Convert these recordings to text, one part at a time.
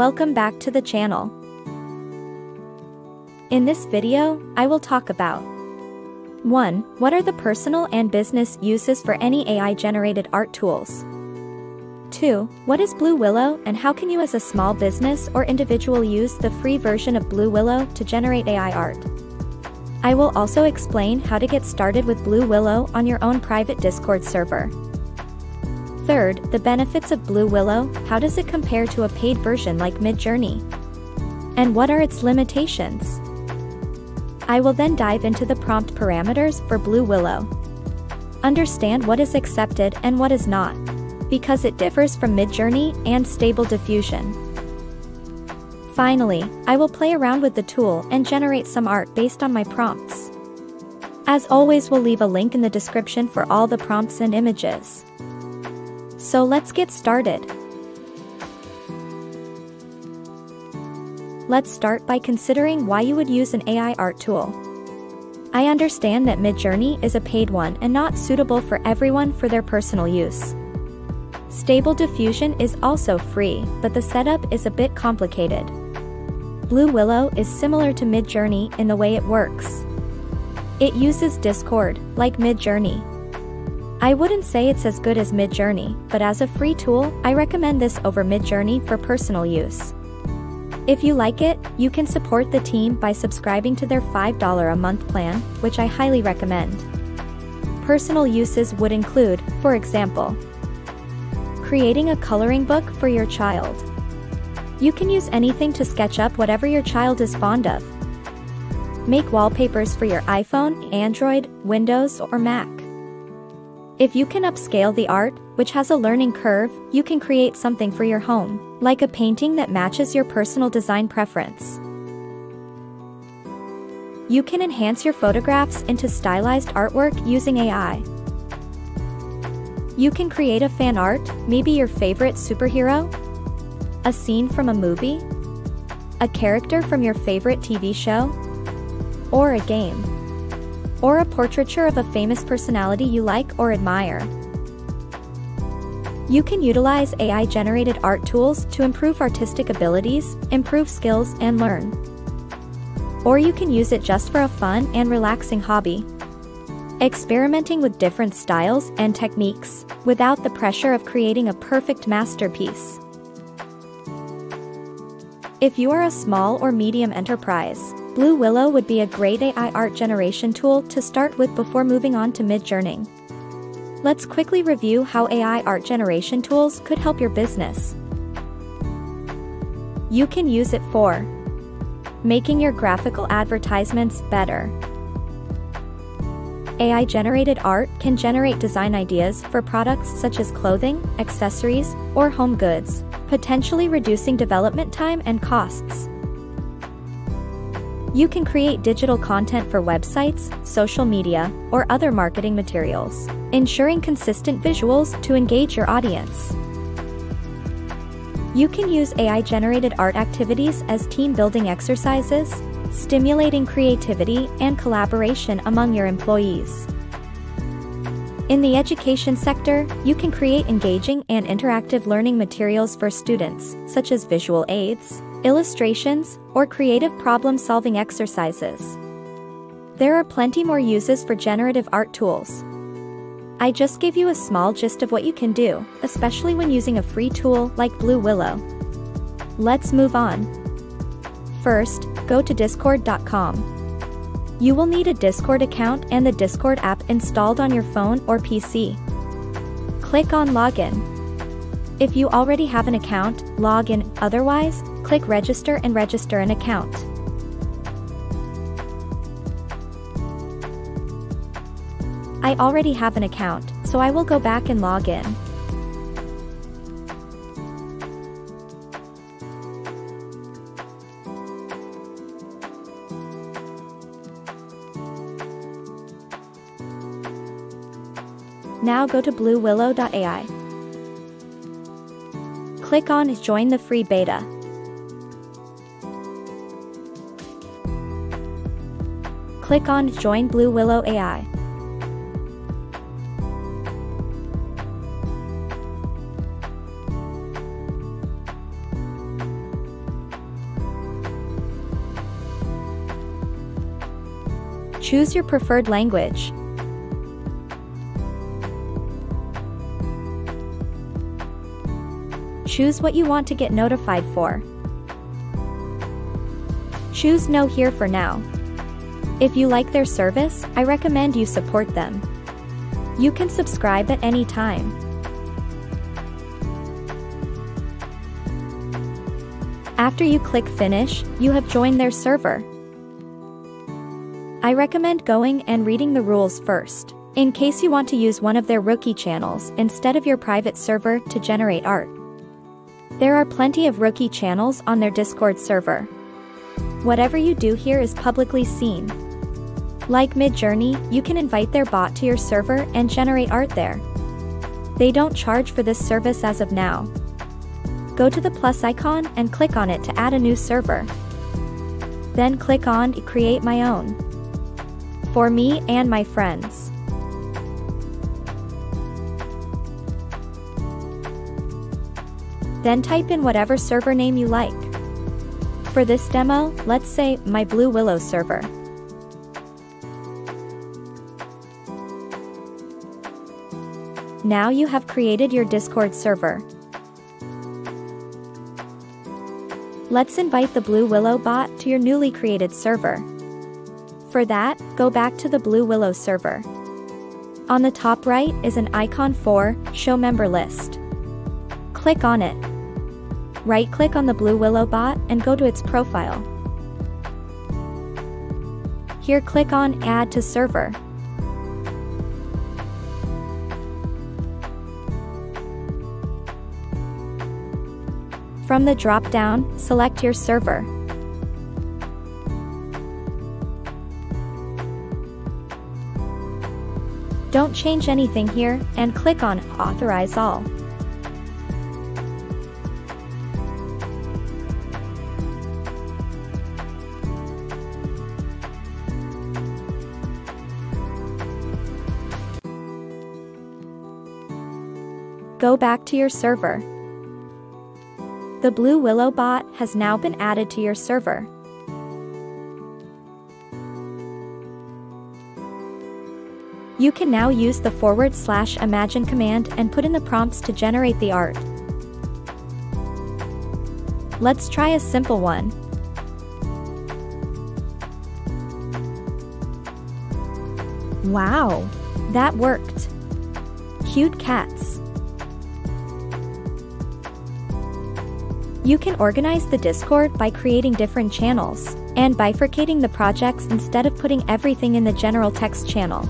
Welcome back to the channel. In this video, I will talk about 1. What are the personal and business uses for any AI-generated art tools? 2. What is Blue Willow and how can you as a small business or individual use the free version of Blue Willow to generate AI art? I will also explain how to get started with Blue Willow on your own private Discord server. Third, the benefits of Blue Willow, how does it compare to a paid version like Midjourney? And what are its limitations? I will then dive into the prompt parameters for Blue Willow. Understand what is accepted and what is not, because it differs from Midjourney and Stable Diffusion. Finally, I will play around with the tool and generate some art based on my prompts. As always we'll leave a link in the description for all the prompts and images. So let's get started. Let's start by considering why you would use an AI art tool. I understand that Midjourney is a paid one and not suitable for everyone for their personal use. Stable Diffusion is also free, but the setup is a bit complicated. Blue Willow is similar to Midjourney in the way it works. It uses Discord, like Midjourney. I wouldn't say it's as good as Midjourney, but as a free tool, I recommend this over Midjourney for personal use. If you like it, you can support the team by subscribing to their $5 a month plan, which I highly recommend. Personal uses would include, for example, creating a coloring book for your child. You can use anything to sketch up whatever your child is fond of. Make wallpapers for your iPhone, Android, Windows, or Mac. If you can upscale the art, which has a learning curve, you can create something for your home, like a painting that matches your personal design preference. You can enhance your photographs into stylized artwork using AI. You can create a fan art, maybe your favorite superhero, a scene from a movie? A character from your favorite TV show? Or a game? Or a portraiture of a famous personality you like or admire? You can utilize AI-generated art tools to improve artistic abilities, improve skills, and learn. Or you can use it just for a fun and relaxing hobby. Experimenting with different styles and techniques, without the pressure of creating a perfect masterpiece. If you are a small or medium enterprise, Blue Willow would be a great AI art generation tool to start with before moving on to Midjourney. Let's quickly review how AI art generation tools could help your business. You can use it for making your graphical advertisements better. AI-generated art can generate design ideas for products such as clothing, accessories, or home goods potentially reducing development time and costs. You can create digital content for websites, social media, or other marketing materials, ensuring consistent visuals to engage your audience. You can use AI-generated art activities as team-building exercises, stimulating creativity and collaboration among your employees. In the education sector, you can create engaging and interactive learning materials for students, such as visual aids, illustrations, or creative problem-solving exercises. There are plenty more uses for generative art tools. I just gave you a small gist of what you can do, especially when using a free tool like Blue Willow. Let's move on. First, go to discord.com. You will need a Discord account and the Discord app installed on your phone or PC. Click on Login. If you already have an account, log in, otherwise, click Register and register an account. I already have an account, so I will go back and log in. Now go to bluewillow.ai click on Join the Free Beta. Click on Join Blue Willow AI. Choose your preferred language. Choose what you want to get notified for. Choose No here for now. If you like their service, I recommend you support them. You can subscribe at any time. After you click Finish, you have joined their server. I recommend going and reading the rules first, in case you want to use one of their rookie channels instead of your private server to generate art. There are plenty of rookie channels on their Discord server. Whatever you do here is publicly seen. Like Midjourney, you can invite their bot to your server and generate art there. They don't charge for this service as of now. Go to the plus icon and click on it to add a new server. Then click on Create My Own for me and my friends. Then type in whatever server name you like. For this demo, let's say my Blue Willow server. Now you have created your Discord server. Let's invite the Blue Willow bot to your newly created server. For that, go back to the Blue Willow server. On the top right is an icon for Show Member List. Click on it. Right-click on the Blue Willow bot and go to its profile. Here click on Add to Server. From the drop-down, select your server. Don't change anything here, and click on Authorize All. Go back to your server. The Blue Willow bot has now been added to your server. You can now use the forward slash imagine command and put in the prompts to generate the art. Let's try a simple one. Wow, that worked. Cute cats. You can organize the Discord by creating different channels and bifurcating the projects instead of putting everything in the general text channel.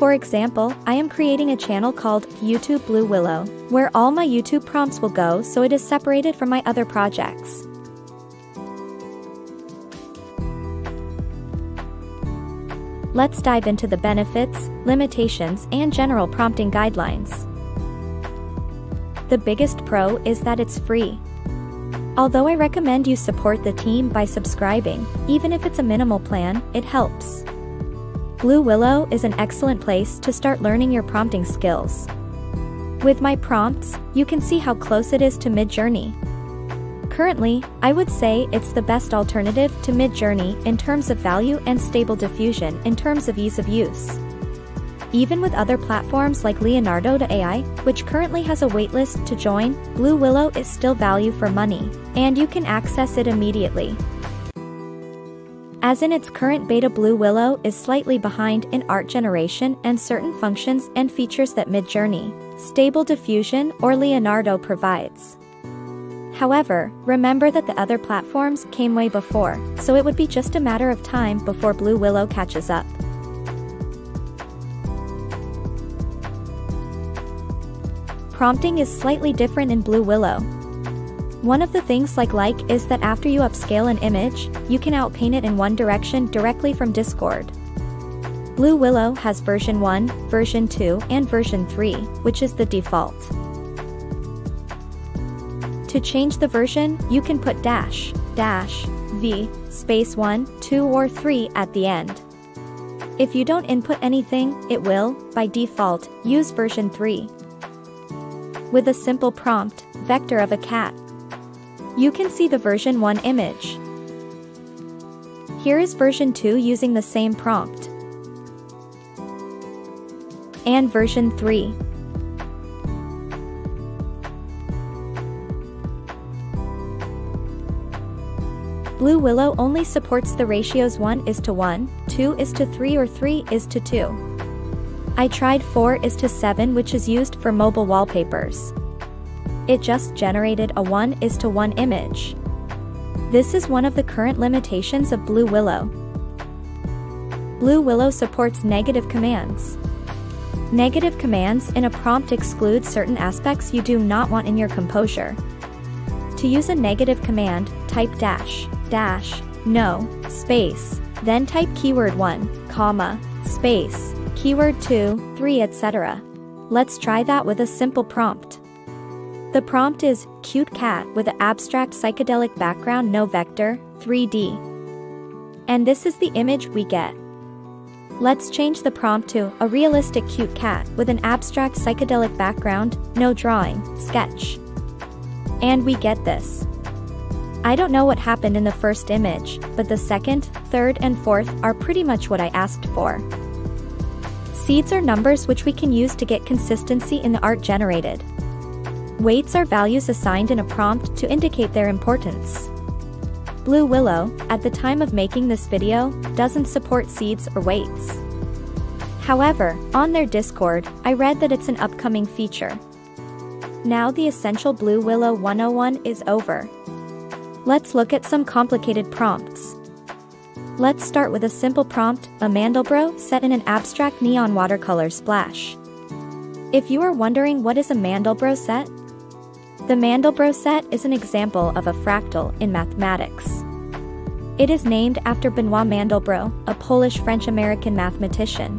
For example, I am creating a channel called YouTube Blue Willow, where all my YouTube prompts will go so it is separated from my other projects. Let's dive into the benefits, limitations, and general prompting guidelines. The biggest pro is that it's free. Although I recommend you support the team by subscribing, even if it's a minimal plan, it helps. Blue Willow is an excellent place to start learning your prompting skills. With my prompts, you can see how close it is to Midjourney. Currently, I would say it's the best alternative to Midjourney in terms of value and stable diffusion in terms of ease of use. Even with other platforms like Leonardo.ai, which currently has a waitlist to join, Blue Willow is still value for money, and you can access it immediately. As in its current beta Blue Willow is slightly behind in art generation and certain functions and features that Midjourney, Stable Diffusion, or Leonardo provides. However, remember that the other platforms came way before, so it would be just a matter of time before Blue Willow catches up. Prompting is slightly different in Blue Willow, one of the things like like is that after you upscale an image, you can outpaint it in one direction directly from Discord. Blue Willow has version 1, version 2, and version 3, which is the default. To change the version, you can put dash, dash, v, space 1, 2 or 3 at the end. If you don't input anything, it will, by default, use version 3. With a simple prompt, vector of a cat. You can see the version 1 image. Here is version 2 using the same prompt. And version 3. Blue Willow only supports the ratios 1 is to 1, 2 is to 3 or 3 is to 2. I tried 4 is to 7 which is used for mobile wallpapers. It just generated a 1 is to 1 image. This is one of the current limitations of Blue Willow. Blue Willow supports negative commands. Negative commands in a prompt exclude certain aspects you do not want in your composure. To use a negative command, type dash dash, no, space, then type keyword 1, comma, space, keyword 2, 3 etc. Let's try that with a simple prompt. The prompt is, cute cat with an abstract psychedelic background no vector, 3D. And this is the image we get. Let's change the prompt to, a realistic cute cat with an abstract psychedelic background, no drawing, sketch. And we get this. I don't know what happened in the first image, but the second, third and fourth are pretty much what I asked for. Seeds are numbers which we can use to get consistency in the art generated. Weights are values assigned in a prompt to indicate their importance. Blue Willow, at the time of making this video, doesn't support seeds or weights. However, on their Discord, I read that it's an upcoming feature. Now the Essential Blue Willow 101 is over. Let's look at some complicated prompts. Let's start with a simple prompt, a Mandelbrot set in an abstract neon watercolor splash. If you are wondering what is a Mandelbrot set, the Mandelbrot set is an example of a fractal in mathematics. It is named after Benoit Mandelbrot, a Polish-French-American mathematician.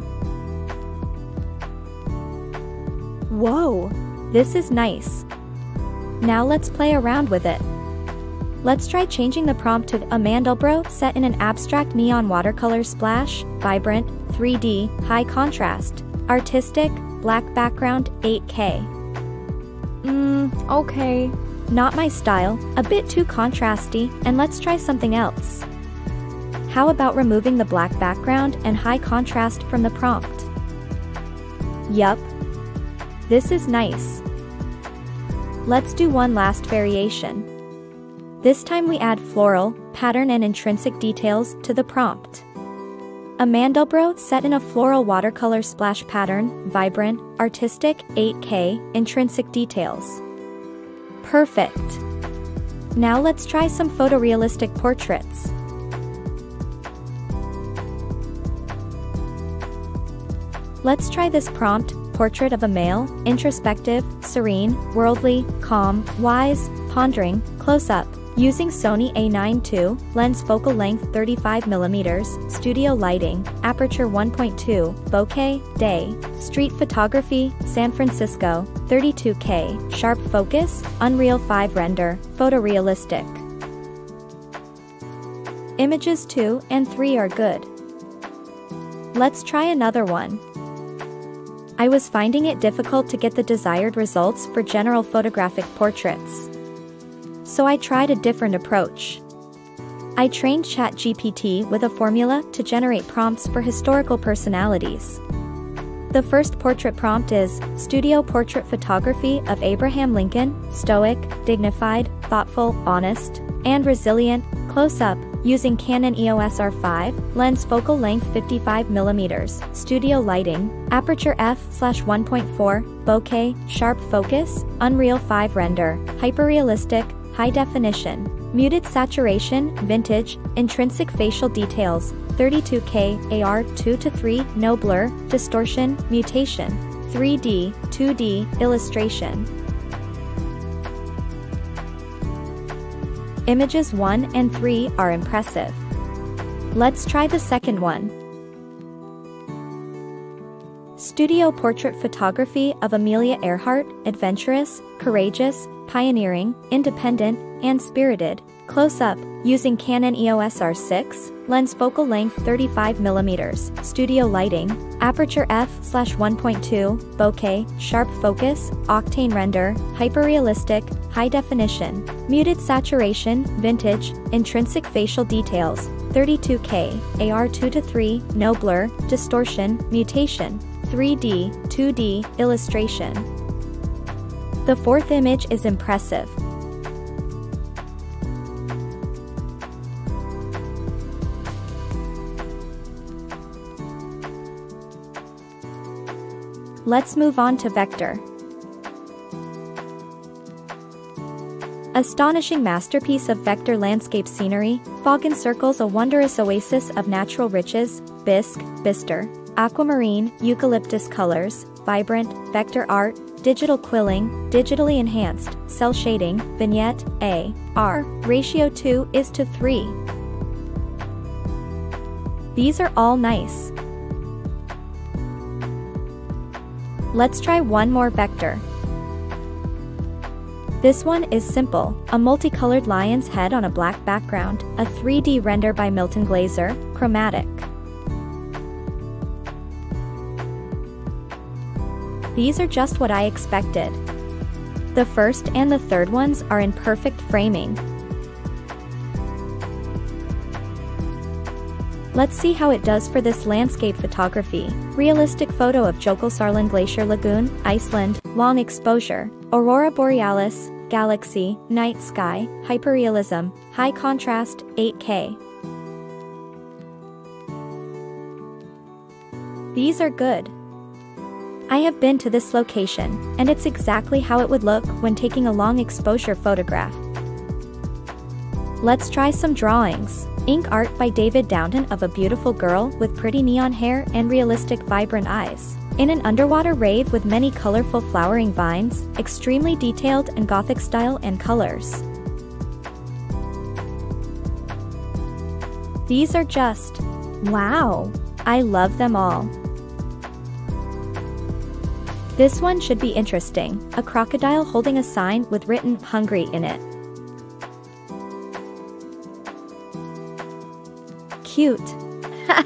Whoa! This is nice. Now let's play around with it. Let's try changing the prompt to a Mandelbrot set in an abstract neon watercolor splash, vibrant, 3D, high contrast, artistic, black background, 8K. Mmm, okay. Not my style, a bit too contrasty, and let's try something else. How about removing the black background and high contrast from the prompt? Yup. This is nice. Let's do one last variation. This time we add floral, pattern and intrinsic details to the prompt. A Mandelbrot set in a floral watercolor splash pattern, vibrant, artistic, 8K, intrinsic details. Perfect. Now let's try some photorealistic portraits. Let's try this prompt, portrait of a male, introspective, serene, worldly, calm, wise, pondering, close-up. Using Sony a9 II, lens focal length 35mm, studio lighting, aperture 1.2, bokeh, day, street photography, San Francisco, 32K, sharp focus, Unreal 5 render, photorealistic. Images 2 and 3 are good. Let's try another one. I was finding it difficult to get the desired results for general photographic portraits so I tried a different approach. I trained ChatGPT with a formula to generate prompts for historical personalities. The first portrait prompt is Studio Portrait Photography of Abraham Lincoln, stoic, dignified, thoughtful, honest, and resilient, close up, using Canon EOS R5, lens focal length 55mm, studio lighting, aperture f/1.4, bokeh, sharp focus, Unreal 5 render, hyperrealistic, high definition, muted saturation, vintage, intrinsic facial details, 32K, AR 2 to 3, no blur, distortion, mutation, 3D, 2D, illustration. Images 1 and 3 are impressive. Let's try the second one. Studio portrait photography of Amelia Earhart, adventurous, courageous, pioneering, independent, and spirited, Close up, using Canon EOS R6, lens focal length 35mm, studio lighting, aperture f/1.2, bokeh, sharp focus, octane render, hyperrealistic, high definition, muted saturation, vintage, intrinsic facial details, 32K, AR2 to 3, no blur, distortion, mutation, 3D, 2D, illustration. The fourth image is impressive. Let's move on to vector. Astonishing masterpiece of vector landscape scenery, fog encircles a wondrous oasis of natural riches, bisque, bistre, aquamarine, eucalyptus colors, vibrant, vector art, digital quilling, digitally enhanced, cel shading, vignette, A, R, ratio 2 is to 3. These are all nice. Let's try one more vector. This one is simple, a multicolored lion's head on a black background, a 3D render by Milton Glaser, chromatic. These are just what I expected. The first and the third ones are in perfect framing. Let's see how it does for this landscape photography. Realistic photo of Jökulsárlón Glacier Lagoon, Iceland, long exposure, Aurora Borealis, galaxy, night sky, hyperrealism, high contrast, 8K. These are good. I have been to this location, and it's exactly how it would look when taking a long exposure photograph. Let's try some drawings. Ink art by David Downton of a beautiful girl with pretty neon hair and realistic vibrant eyes. In an underwater rave with many colorful flowering vines, extremely detailed and gothic style and colors. These are just wow. I love them all. This one should be interesting, a crocodile holding a sign with written hungry in it. Cute.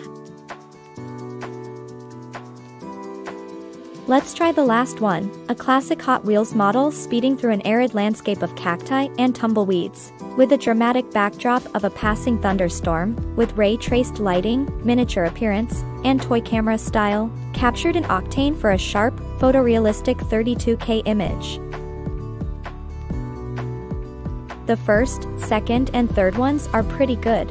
Let's try the last one, a classic Hot Wheels model speeding through an arid landscape of cacti and tumbleweeds. With a dramatic backdrop of a passing thunderstorm, with ray-traced lighting, miniature appearance, and toy camera style, captured in octane for a sharp, photorealistic 32K image. The first, second and third ones are pretty good.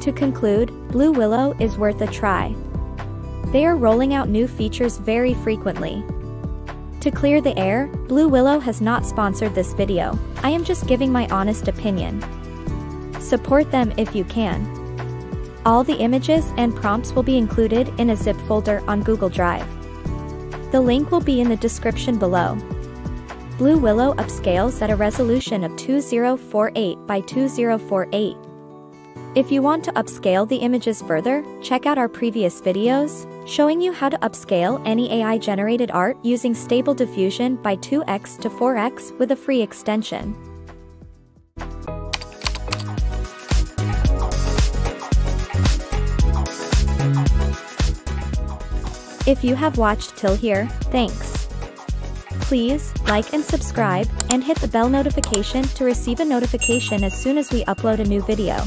To conclude, Blue Willow is worth a try. They are rolling out new features very frequently. To clear the air, Blue Willow has not sponsored this video, I am just giving my honest opinion. Support them if you can. All the images and prompts will be included in a zip folder on Google Drive. The link will be in the description below. Blue Willow upscales at a resolution of 2048 by 2048. If you want to upscale the images further, check out our previous videos, showing you how to upscale any AI-generated art using Stable Diffusion by 2x to 4x with a free extension. If you have watched till here, thanks. Please, like and subscribe, and hit the bell notification to receive a notification as soon as we upload a new video.